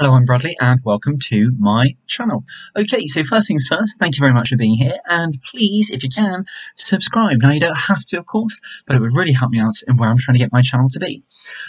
Hello, I'm Bradley and welcome to my channel. Okay, so first things first, thank you very much for being here and please, if you can, subscribe. Now you don't have to, of course, but it would really help me out in where I'm trying to get my channel to be.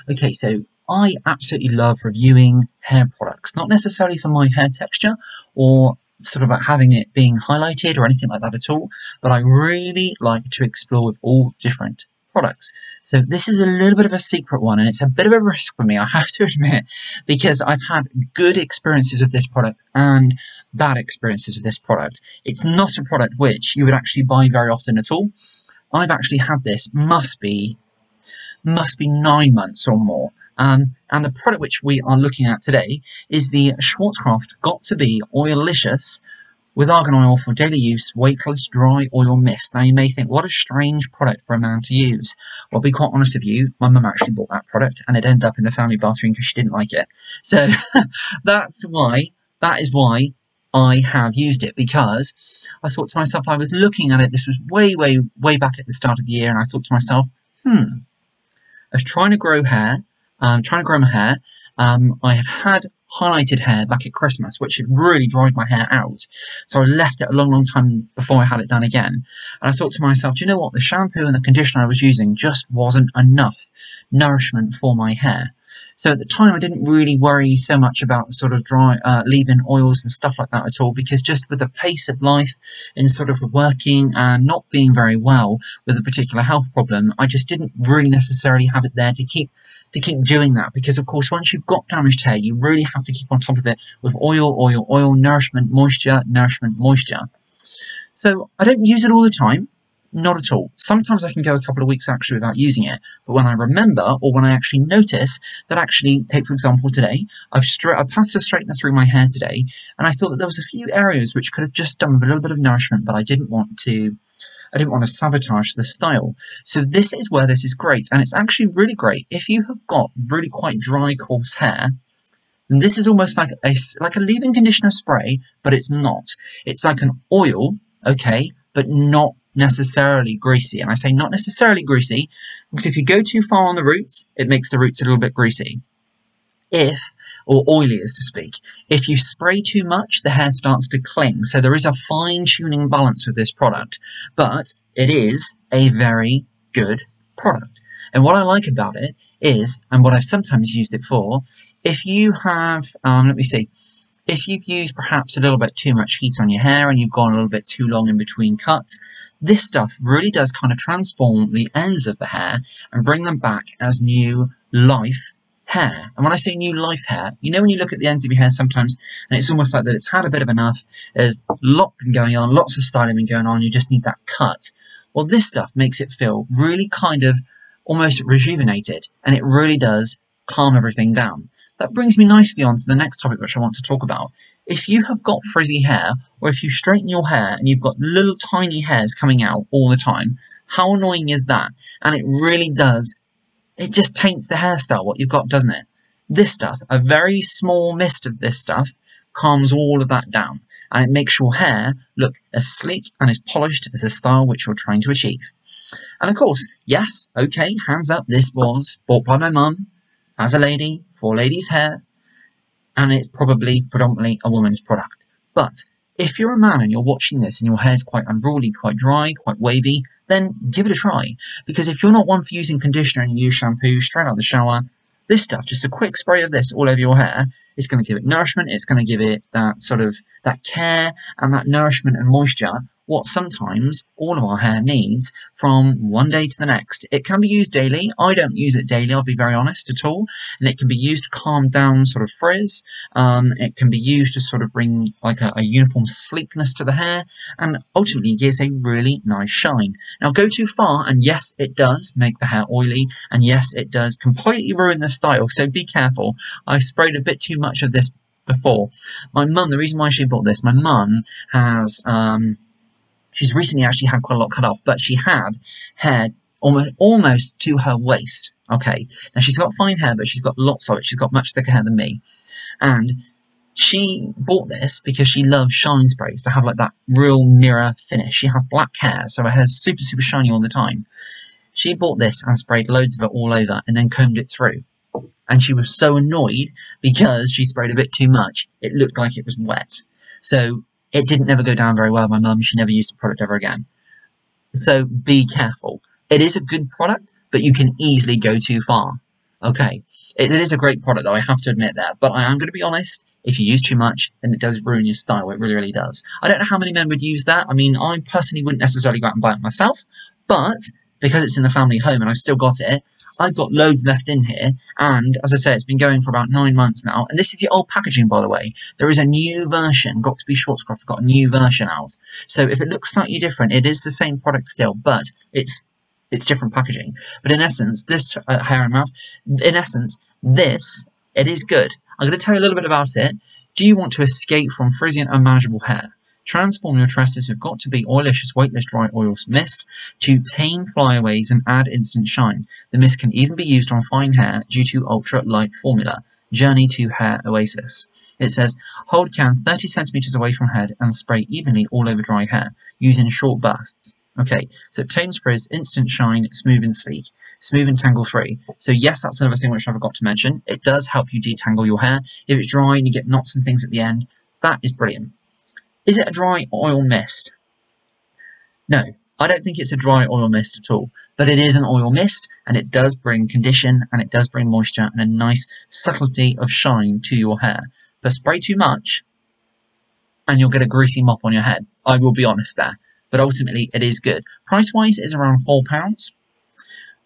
Okay, so I absolutely love reviewing hair products, not necessarily for my hair texture or sort of about having it being highlighted or anything like that at all, but I really like to explore with all different products. So this is a little bit of a secret one and it's a bit of a risk for me, I have to admit, because I've had good experiences with this product and bad experiences with this product. It's not a product which you would actually buy very often at all. I've actually had this, must be, must be nine months or more. Um, and the product which we are looking at today is the Schwarzkopf Got2b Oil-licious with argan oil for daily use, weightless dry oil mist. Now you may think, what a strange product for a man to use. Well, I'll be quite honest with you, my mum actually bought that product and it ended up in the family bathroom because she didn't like it. So that's why, that is why I have used it because I thought to myself, I was looking at it, this was way, way, way back at the start of the year and I thought to myself, hmm, I was trying to grow hair, um, trying to grow my hair. Um, I had had highlighted hair back at Christmas, which had really dried my hair out. So I left it a long, long time before I had it done again. And I thought to myself, do you know what? The shampoo and the conditioner I was using just wasn't enough nourishment for my hair. So at the time, I didn't really worry so much about sort of dry, uh, leaving oils and stuff like that at all, because just with the pace of life and sort of working and not being very well with a particular health problem, I just didn't really necessarily have it there to keep to keep doing that. Because of course, once you've got damaged hair, you really have to keep on top of it with oil, oil, oil, nourishment, moisture, nourishment, moisture. So I don't use it all the time. Not at all. Sometimes I can go a couple of weeks actually without using it, but when I remember or when I actually notice that actually, take for example today, I've, stra- I've passed a straightener through my hair today, and I thought that there was a few areas which could have just done with a little bit of nourishment, but I didn't want to I didn't want to sabotage the style. So this is where this is great, and it's actually really great if you have got really quite dry, coarse hair. then this is almost like a like a leave-in conditioner spray, but it's not. It's like an oil, okay, but not necessarily greasy. And I say not necessarily greasy because if you go too far on the roots, it makes the roots a little bit greasy. If, or oily as to speak, if you spray too much, the hair starts to cling. So there is a fine tuning balance with this product, but it is a very good product. And what I like about it is, and what I've sometimes used it for, if you have, um, let me see, if you've used perhaps a little bit too much heat on your hair and you've gone a little bit too long in between cuts, this stuff really does kind of transform the ends of the hair and bring them back as new life hair. And when I say new life hair, you know when you look at the ends of your hair sometimes and it's almost like that it's had a bit of enough, there's a lot been going on, lots of styling been going on, you just need that cut. Well, this stuff makes it feel really kind of almost rejuvenated and it really does calm everything down. That brings me nicely on to the next topic which I want to talk about. If you have got frizzy hair, or if you straighten your hair and you've got little tiny hairs coming out all the time, how annoying is that? And it really does, it just taints the hairstyle, what you've got, doesn't it? This stuff, a very small mist of this stuff, calms all of that down, and it makes your hair look as sleek and as polished as the style which you're trying to achieve. And of course, yes, okay, hands up, this was bought by my mum, as a lady, for ladies' hair, and it's probably predominantly a woman's product. But if you're a man and you're watching this and your hair's quite unruly, quite dry, quite wavy, then give it a try. Because if you're not one for using conditioner and you use shampoo straight out of the shower, this stuff, just a quick spray of this all over your hair, is going to give it nourishment, it's going to give it that sort of, that care and that nourishment and moisture what sometimes all of our hair needs from one day to the next. It can be used daily. I don't use it daily, I'll be very honest at all. And it can be used to calm down sort of frizz. Um, it can be used to sort of bring like a, a uniform sleekness to the hair and ultimately gives a really nice shine. Now go too far and yes, it does make the hair oily and yes, it does completely ruin the style. So be careful. I sprayed a bit too much of this before. My mum, the reason why she bought this, my mum has, um, She's recently actually had quite a lot cut off, but she had hair almost almost to her waist. Okay, now she's got fine hair, but she's got lots of it. She's got much thicker hair than me, and she bought this because she loves shine sprays to have like that real mirror finish. She has black hair, so her hair's super super shiny all the time. She bought this and sprayed loads of it all over, and then combed it through. and she was so annoyed because she sprayed a bit too much. It looked like it was wet. So it didn't never go down very well. My mum, she never used the product ever again. So be careful. It is a good product, but you can easily go too far. Okay, it, it is a great product though, I have to admit that, but I am going to be honest, if you use too much, then it does ruin your style, it really, really does. I don't know how many men would use that, I mean, I personally wouldn't necessarily go out and buy it myself, but because it's in the family home and I've still got it, I've got loads left in here, and as I say, it's been going for about nine months now, and this is the old packaging, by the way. There is a new version, got2b Schwarzkopf, got a new version out. So if it looks slightly different, it is the same product still, but it's it's different packaging. But in essence, this uh, hair and mouth, in essence, this it is good. I'm going to tell you a little bit about it. Do you want to escape from frizzy and unmanageable hair? Transform your tresses have got2b Oil-licious, weightless dry oils mist to tame flyaways and add instant shine. The mist can even be used on fine hair due to ultra light formula. Journey to Hair Oasis. It says, hold can 30 centimeters away from head and spray evenly all over dry hair, using short bursts. Okay, so it tames frizz, instant shine, smooth and sleek, smooth and tangle free. So yes, that's another thing which I forgot to mention. It does help you detangle your hair. If it's dry and you get knots and things at the end, that is brilliant. Is it a dry oil mist? No, I don't think it's a dry oil mist at all, but it is an oil mist and it does bring condition and it does bring moisture and a nice subtlety of shine to your hair. But spray too much and you'll get a greasy mop on your head. I will be honest there but ultimately it is good. Price-wise, it's around £4.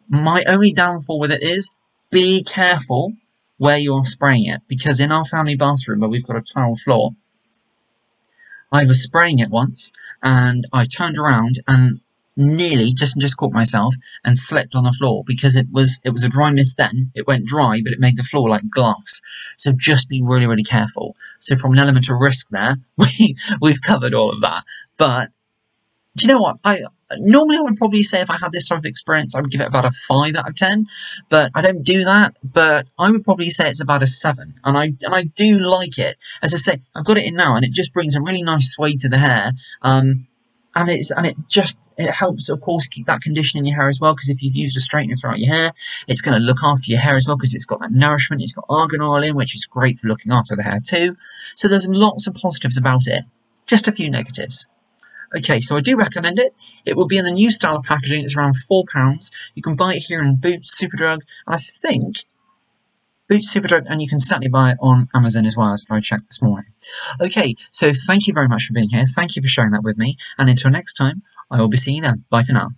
My only downfall with it is, be careful where you're spraying it, because in our family bathroom where we've got a tile floor, I was spraying it once, and I turned around and nearly just just caught myself and slipped on the floor because it was it was a dry mist then. It went dry but it made the floor like glass. So just be really really careful. So from an element of risk there we we've covered all of that. But do you know what? I normally I would probably say if I had this type of experience, I would give it about a five out of ten, but I don't do that. But I would probably say it's about a seven, and I and I do like it. As I say, I've got it in now, and it just brings a really nice sway to the hair. Um, and it's and it just it helps of course keep that condition in your hair as well because if you've used a straightener throughout your hair it's going to look after your hair as well because it's got that nourishment it's got argan oil in which is great for looking after the hair too so there's lots of positives about it just a few negatives Okay, so I do recommend it. It will be in the new style of packaging. It's around £4. You can buy it here in Boots, Superdrug, and I think Boots, Superdrug, and you can certainly buy it on Amazon as well, after I checked this morning. Okay, so thank you very much for being here. Thank you for sharing that with me. And until next time, I will be seeing you then. Bye for now.